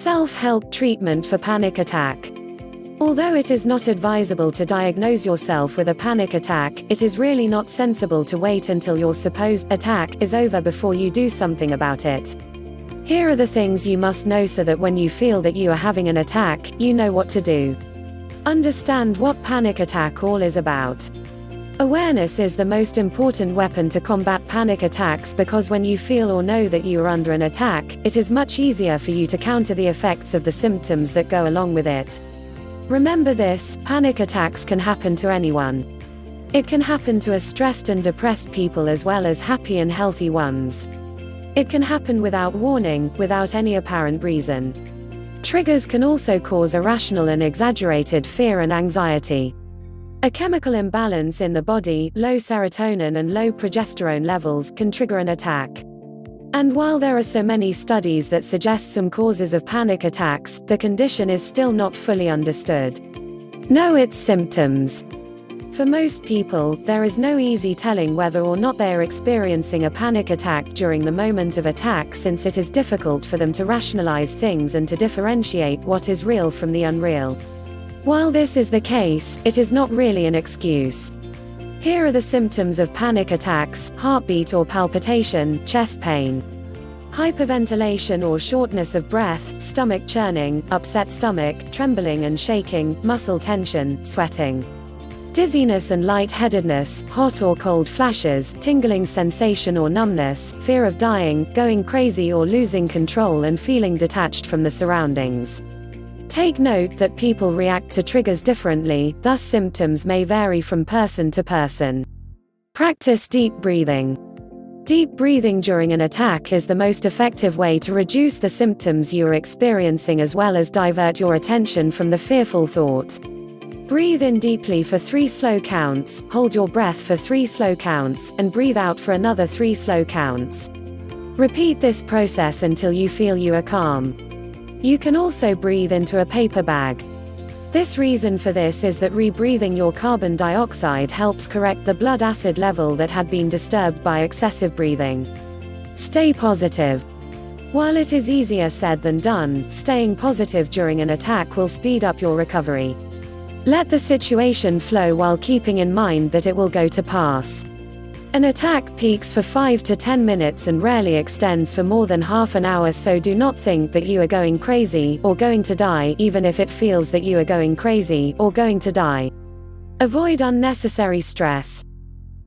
Self-help treatment for panic attack. Although it is not advisable to diagnose yourself with a panic attack, it is really not sensible to wait until your supposed attack is over before you do something about it. Here are the things you must know so that when you feel that you are having an attack, you know what to do. Understand what panic attack all is about. Awareness is the most important weapon to combat panic attacks because when you feel or know that you are under an attack, it is much easier for you to counter the effects of the symptoms that go along with it. Remember this panic attacks can happen to anyone. It can happen to a stressed and depressed people as well as happy and healthy ones. It can happen without warning, without any apparent reason. Triggers can also cause irrational and exaggerated fear and anxiety. A chemical imbalance in the body, low serotonin and low progesterone levels, can trigger an attack. And while there are so many studies that suggest some causes of panic attacks, the condition is still not fully understood. Know its symptoms. For most people, there is no easy telling whether or not they are experiencing a panic attack during the moment of attack since it is difficult for them to rationalize things and to differentiate what is real from the unreal. While this is the case, it is not really an excuse. Here are the symptoms of panic attacks heartbeat or palpitation, chest pain, hyperventilation or shortness of breath, stomach churning, upset stomach, trembling and shaking, muscle tension, sweating. Dizziness and lightheadedness, hot or cold flashes, tingling sensation or numbness, fear of dying, going crazy or losing control and feeling detached from the surroundings. Take note that people react to triggers differently, thus symptoms may vary from person to person. Practice deep breathing. Deep breathing during an attack is the most effective way to reduce the symptoms you are experiencing as well as divert your attention from the fearful thought. Breathe in deeply for three slow counts, hold your breath for three slow counts, and breathe out for another three slow counts. Repeat this process until you feel you are calm. You can also breathe into a paper bag. This reason for this is that rebreathing your carbon dioxide helps correct the blood acid level that had been disturbed by excessive breathing. Stay positive. While it is easier said than done, staying positive during an attack will speed up your recovery. Let the situation flow while keeping in mind that it will go to pass. An attack peaks for 5 to 10 minutes and rarely extends for more than half an hour so do not think that you are going crazy, or going to die, even if it feels that you are going crazy, or going to die. Avoid unnecessary stress.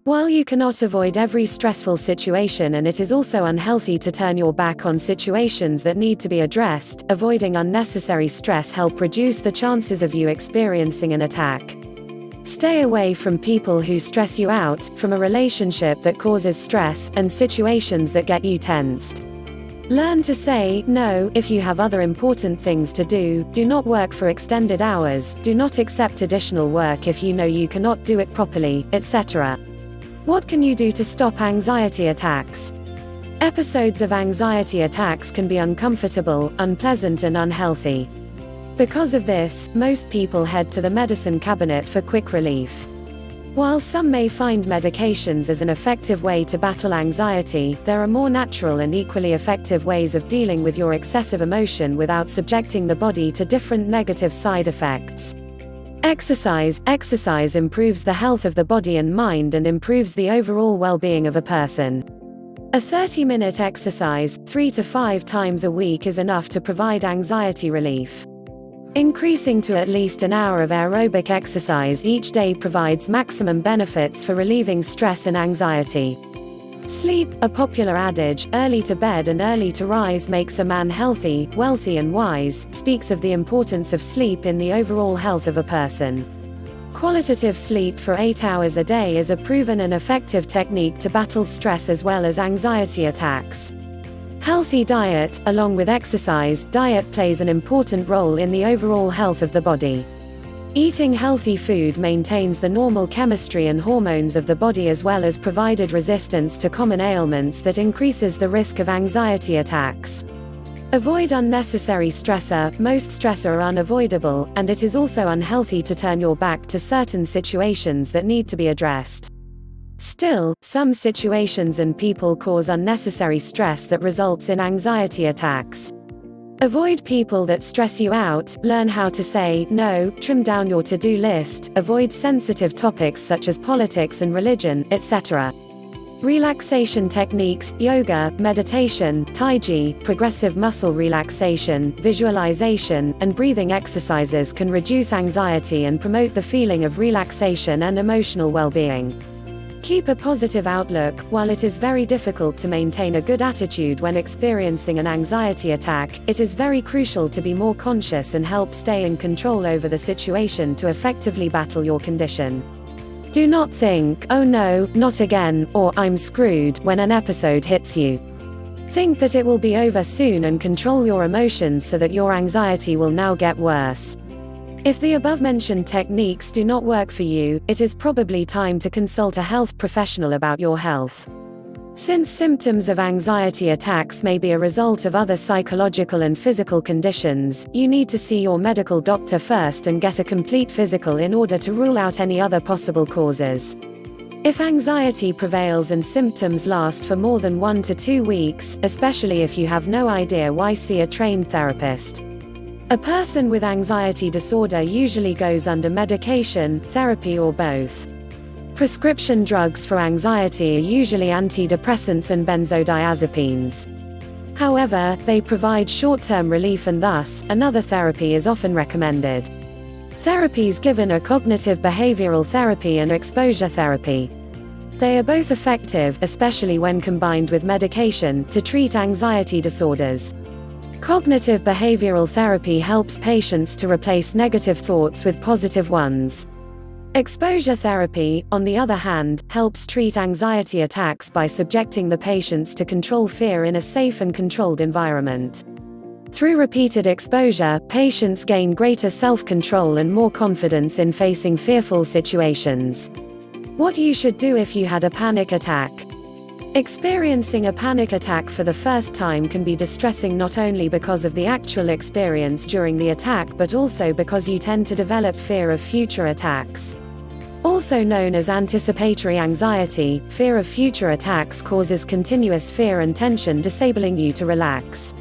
While you cannot avoid every stressful situation and it is also unhealthy to turn your back on situations that need to be addressed, avoiding unnecessary stress help reduce the chances of you experiencing an attack. Stay away from people who stress you out, from a relationship that causes stress, and situations that get you tensed. Learn to say no if you have other important things to do, do not work for extended hours, do not accept additional work if you know you cannot do it properly, etc. What can you do to stop anxiety attacks? Episodes of anxiety attacks can be uncomfortable, unpleasant, and unhealthy. Because of this, most people head to the medicine cabinet for quick relief. While some may find medications as an effective way to battle anxiety, there are more natural and equally effective ways of dealing with your excessive emotion without subjecting the body to different negative side effects. Exercise Exercise improves the health of the body and mind and improves the overall well being of a person. A 30 minute exercise, 3 to 5 times a week, is enough to provide anxiety relief. Increasing to at least an hour of aerobic exercise each day provides maximum benefits for relieving stress and anxiety. Sleep, a popular adage, early to bed and early to rise makes a man healthy, wealthy, and wise, speaks of the importance of sleep in the overall health of a person. Qualitative sleep for 8 hours a day is a proven and effective technique to battle stress as well as anxiety attacks. Healthy diet, along with exercise, diet plays an important role in the overall health of the body. Eating healthy food maintains the normal chemistry and hormones of the body as well as provided resistance to common ailments that increases the risk of anxiety attacks. Avoid unnecessary stressor, most stressor are unavoidable, and it is also unhealthy to turn your back to certain situations that need to be addressed. Still, some situations and people cause unnecessary stress that results in anxiety attacks. Avoid people that stress you out, learn how to say no, trim down your to do list, avoid sensitive topics such as politics and religion, etc. Relaxation techniques, yoga, meditation, tai chi, progressive muscle relaxation, visualization, and breathing exercises can reduce anxiety and promote the feeling of relaxation and emotional well-being. Keep a positive outlook. While it is very difficult to maintain a good attitude when experiencing an anxiety attack, it is very crucial to be more conscious and help stay in control over the situation to effectively battle your condition. Do not think, oh no, not again, or I'm screwed when an episode hits you. Think that it will be over soon and control your emotions so that your anxiety will now get worse. If the above mentioned techniques do not work for you, it is probably time to consult a health professional about your health. Since symptoms of anxiety attacks may be a result of other psychological and physical conditions, you need to see your medical doctor first and get a complete physical in order to rule out any other possible causes. If anxiety prevails and symptoms last for more than one to two weeks, especially if you have no idea why see a trained therapist. A person with anxiety disorder usually goes under medication, therapy or both. Prescription drugs for anxiety are usually antidepressants and benzodiazepines. However, they provide short-term relief and thus, another therapy is often recommended. Therapies given are cognitive behavioral therapy and exposure therapy. They are both effective, especially when combined with medication, to treat anxiety disorders. Cognitive behavioral therapy helps patients to replace negative thoughts with positive ones. Exposure therapy, on the other hand, helps treat anxiety attacks by subjecting the patients to control fear in a safe and controlled environment. Through repeated exposure, patients gain greater self control and more confidence in facing fearful situations. What you should do if you had a panic attack. Experiencing a panic attack for the first time can be distressing not only because of the actual experience during the attack but also because you tend to develop fear of future attacks. Also known as anticipatory anxiety, fear of future attacks causes continuous fear and tension disabling you to relax.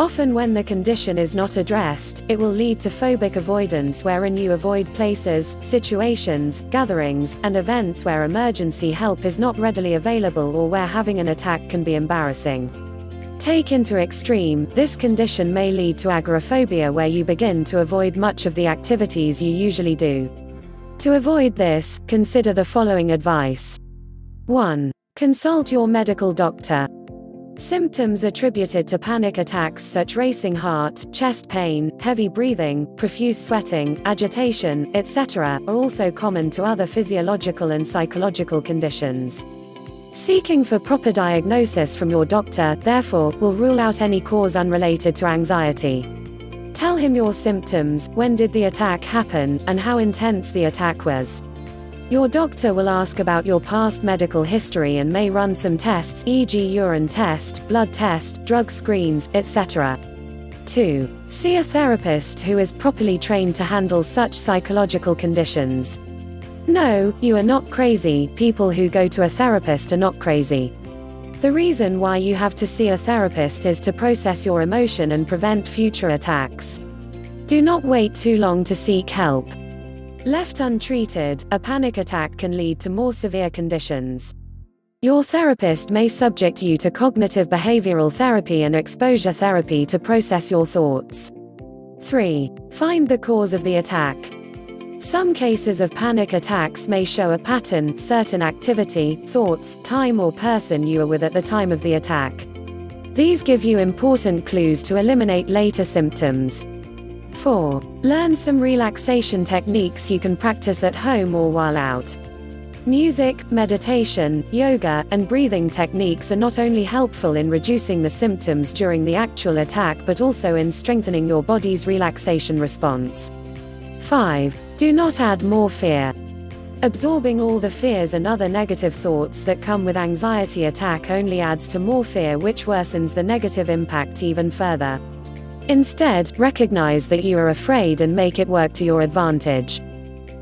Often when the condition is not addressed, it will lead to phobic avoidance wherein you avoid places, situations, gatherings, and events where emergency help is not readily available or where having an attack can be embarrassing. Take into extreme, this condition may lead to agoraphobia where you begin to avoid much of the activities you usually do. To avoid this, consider the following advice. 1. Consult your medical doctor. Symptoms attributed to panic attacks such racing heart, chest pain, heavy breathing, profuse sweating, agitation, etc., are also common to other physiological and psychological conditions. Seeking for proper diagnosis from your doctor, therefore, will rule out any cause unrelated to anxiety. Tell him your symptoms, when did the attack happen, and how intense the attack was. Your doctor will ask about your past medical history and may run some tests, e.g., urine test, blood test, drug screens, etc. 2. See a therapist who is properly trained to handle such psychological conditions. No, you are not crazy, people who go to a therapist are not crazy. The reason why you have to see a therapist is to process your emotion and prevent future attacks. Do not wait too long to seek help. Left untreated, a panic attack can lead to more severe conditions. Your therapist may subject you to cognitive behavioral therapy and exposure therapy to process your thoughts. 3. Find the cause of the attack. Some cases of panic attacks may show a pattern, certain activity, thoughts, time or person you were with at the time of the attack. These give you important clues to eliminate later symptoms. 4. Learn some relaxation techniques you can practice at home or while out. Music, meditation, yoga, and breathing techniques are not only helpful in reducing the symptoms during the actual attack but also in strengthening your body's relaxation response. 5. Do not add more fear. Absorbing all the fears and other negative thoughts that come with anxiety attack only adds to more fear which worsens the negative impact even further. Instead, recognize that you are afraid and make it work to your advantage.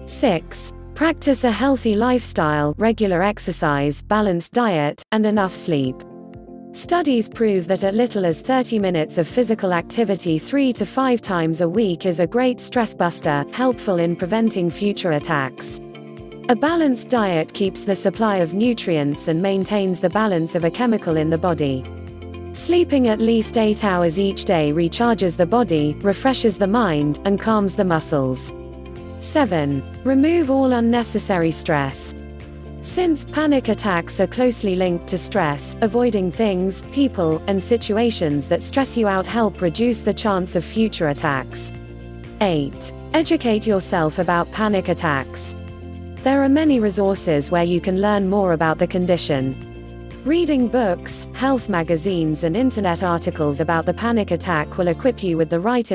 6. Practice a healthy lifestyle, regular exercise, balanced diet, and enough sleep. Studies prove that at little as 30 minutes of physical activity 3 to 5 times a week is a great stress buster, helpful in preventing future attacks. A balanced diet keeps the supply of nutrients and maintains the balance of a chemical in the body. Sleeping at least 8 hours each day recharges the body, refreshes the mind, and calms the muscles. 7. Remove all unnecessary stress. Since panic attacks are closely linked to stress, avoiding things, people, and situations that stress you out help reduce the chance of future attacks. 8. Educate yourself about panic attacks. There are many resources where you can learn more about the condition. Reading books, health magazines, and internet articles about the panic attack will equip you with the right